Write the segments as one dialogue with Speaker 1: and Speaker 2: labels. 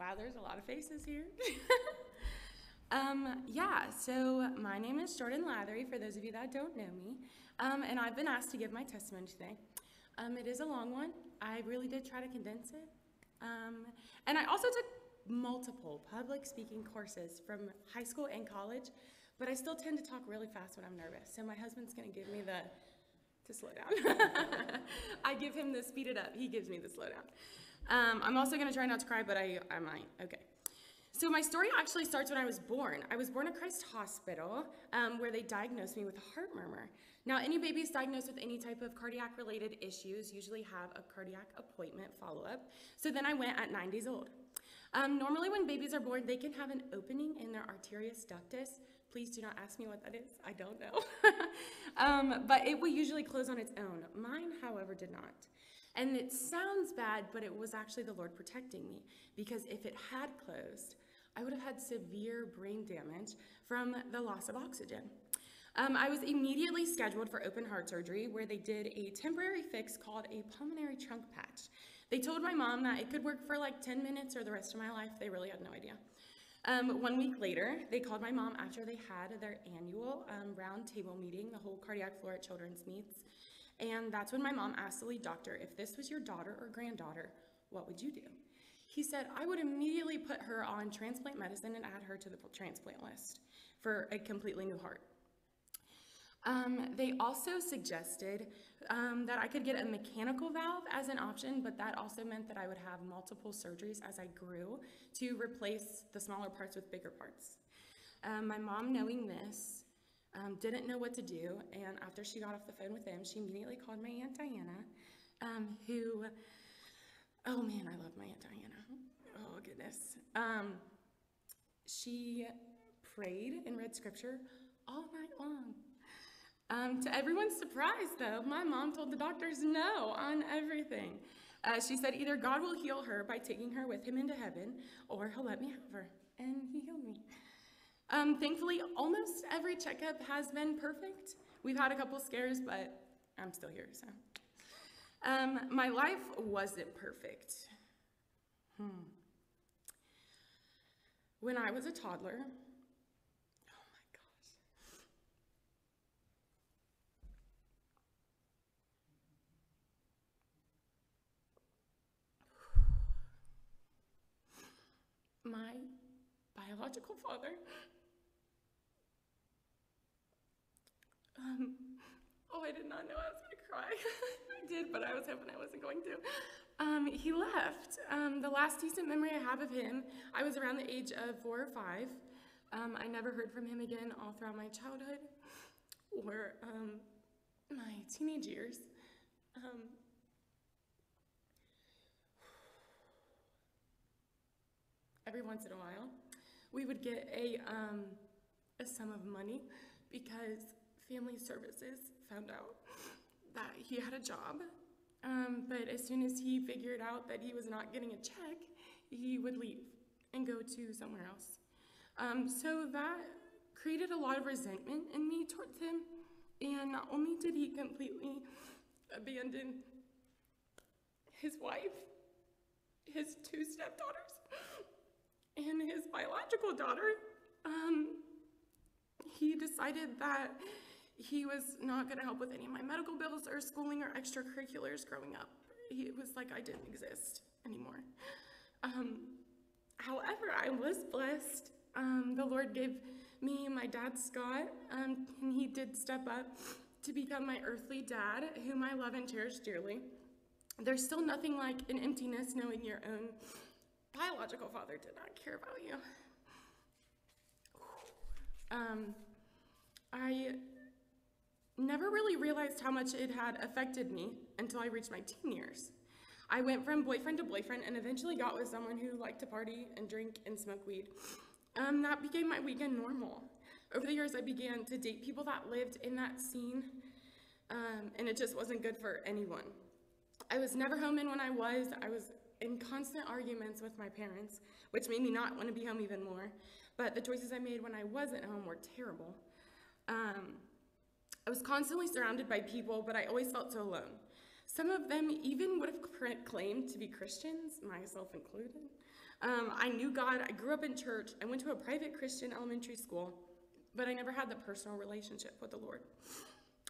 Speaker 1: Wow, there's a lot of faces here. um, yeah, so my name is Jordan Lathery, for those of you that don't know me, um, and I've been asked to give my testimony today. Um, it is a long one. I really did try to condense it. Um, and I also took multiple public speaking courses from high school and college, but I still tend to talk really fast when I'm nervous. So my husband's gonna give me the to slow down. I give him the speed it up. He gives me the slow down. Um, I'm also gonna try not to cry, but I, I might. Okay. So my story actually starts when I was born. I was born at Christ Hospital, um, where they diagnosed me with a heart murmur. Now, any babies diagnosed with any type of cardiac-related issues usually have a cardiac appointment follow-up. So then I went at nine days old. Um, normally, when babies are born, they can have an opening in their arterius ductus. Please do not ask me what that is. I don't know. um, but it will usually close on its own. Mine, however, did not. And it sounds bad, but it was actually the Lord protecting me because if it had closed, I would have had severe brain damage from the loss of oxygen. Um, I was immediately scheduled for open heart surgery where they did a temporary fix called a pulmonary trunk patch. They told my mom that it could work for like 10 minutes or the rest of my life. They really had no idea. Um, one week later, they called my mom after they had their annual um, round table meeting, the whole cardiac floor at Children's meets. And that's when my mom asked the lead doctor, if this was your daughter or granddaughter, what would you do? He said, I would immediately put her on transplant medicine and add her to the transplant list for a completely new heart. Um, they also suggested um, that I could get a mechanical valve as an option, but that also meant that I would have multiple surgeries as I grew to replace the smaller parts with bigger parts. Um, my mom, knowing this, um, didn't know what to do, and after she got off the phone with them, she immediately called my Aunt Diana, um, who, oh man, I love my Aunt Diana. Oh goodness. Um, she prayed and read scripture all night long. Um, to everyone's surprise, though, my mom told the doctors no on everything. Uh, she said either God will heal her by taking her with him into heaven, or he'll let me have her. And he healed me. Um, thankfully, almost every checkup has been perfect. We've had a couple scares, but I'm still here, so. Um, my life wasn't perfect. Hmm. When I was a toddler, my biological father. Um, oh, I did not know I was going to cry. I did, but I was hoping I wasn't going to. Um, he left. Um, the last decent memory I have of him, I was around the age of four or five. Um, I never heard from him again all throughout my childhood or um, my teenage years. Um, every once in a while, we would get a, a sum of money because family services found out that he had a job. Um, but as soon as he figured out that he was not getting a check, he would leave and go to somewhere else. Um, so that created a lot of resentment in me towards him. And not only did he completely abandon his wife, his two stepdaughters, and his biological daughter, um, he decided that he was not going to help with any of my medical bills or schooling or extracurriculars growing up. He was like I didn't exist anymore. Um, however, I was blessed. Um, the Lord gave me my dad, Scott, um, and he did step up to become my earthly dad, whom I love and cherish dearly. There's still nothing like an emptiness knowing your own biological father did not care about you. Um, I never really realized how much it had affected me until I reached my teen years. I went from boyfriend to boyfriend and eventually got with someone who liked to party and drink and smoke weed. Um, that became my weekend normal. Over the years, I began to date people that lived in that scene, um, and it just wasn't good for anyone. I was never home, and when I was, I was in constant arguments with my parents, which made me not want to be home even more. But the choices I made when I wasn't home were terrible. Um, I was constantly surrounded by people, but I always felt so alone. Some of them even would have claimed to be Christians, myself included. Um, I knew God, I grew up in church, I went to a private Christian elementary school, but I never had the personal relationship with the Lord.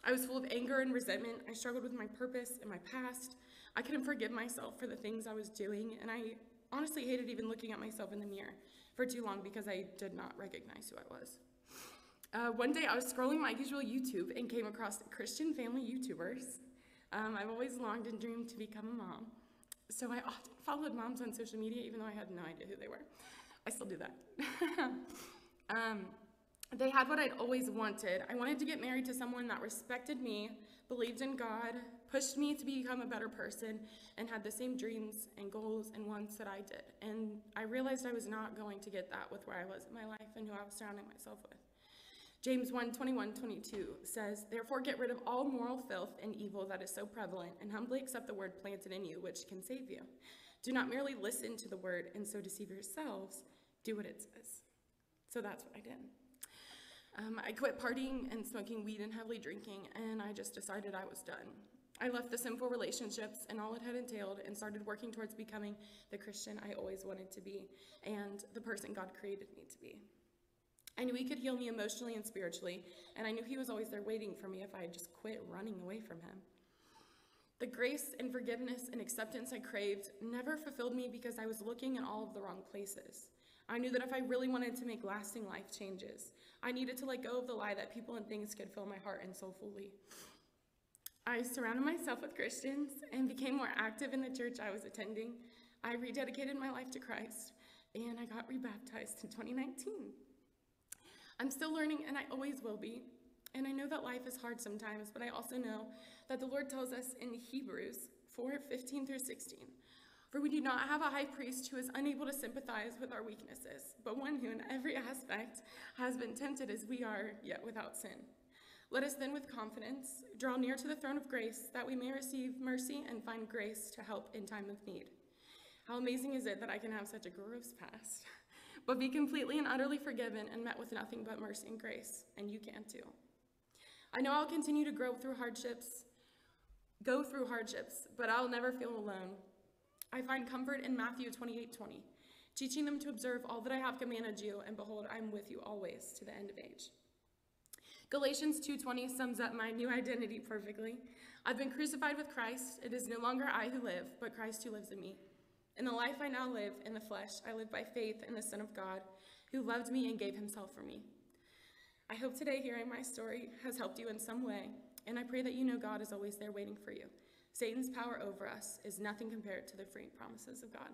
Speaker 1: I was full of anger and resentment. I struggled with my purpose and my past. I couldn't forgive myself for the things I was doing, and I honestly hated even looking at myself in the mirror for too long because I did not recognize who I was. Uh, one day I was scrolling my usual YouTube and came across Christian family YouTubers. Um, I've always longed and dreamed to become a mom. So I often followed moms on social media, even though I had no idea who they were. I still do that. um, they had what I'd always wanted. I wanted to get married to someone that respected me, believed in God, pushed me to become a better person, and had the same dreams and goals and wants that I did. And I realized I was not going to get that with where I was in my life and who I was surrounding myself with. James 1 21 22 says, Therefore get rid of all moral filth and evil that is so prevalent, and humbly accept the word planted in you, which can save you. Do not merely listen to the word and so deceive yourselves, do what it says. So that's what I did. Um, I quit partying and smoking weed and heavily drinking, and I just decided I was done. I left the sinful relationships and all it had entailed and started working towards becoming the Christian I always wanted to be and the person God created me to be. I knew He could heal me emotionally and spiritually, and I knew He was always there waiting for me if I had just quit running away from Him. The grace and forgiveness and acceptance I craved never fulfilled me because I was looking in all of the wrong places. I knew that if I really wanted to make lasting life changes, I needed to let go of the lie that people and things could fill my heart and soul fully. I surrounded myself with Christians and became more active in the church I was attending. I rededicated my life to Christ and I got rebaptized in 2019. I'm still learning and I always will be. And I know that life is hard sometimes, but I also know that the Lord tells us in Hebrews 4 15 through 16 For we do not have a high priest who is unable to sympathize with our weaknesses, but one who in every aspect has been tempted as we are, yet without sin. Let us then, with confidence, draw near to the throne of grace that we may receive mercy and find grace to help in time of need. How amazing is it that I can have such a gross past, but be completely and utterly forgiven and met with nothing but mercy and grace, and you can too. I know I'll continue to grow through hardships, go through hardships, but I'll never feel alone. I find comfort in Matthew 28 20, teaching them to observe all that I have commanded you, and behold, I'm with you always to the end of age. Galatians 2:20 sums up my new identity perfectly. I've been crucified with Christ. It is no longer I who live, but Christ who lives in me. In the life I now live in the flesh, I live by faith in the Son of God, who loved me and gave himself for me. I hope today hearing my story has helped you in some way, and I pray that you know God is always there waiting for you. Satan's power over us is nothing compared to the free promises of God.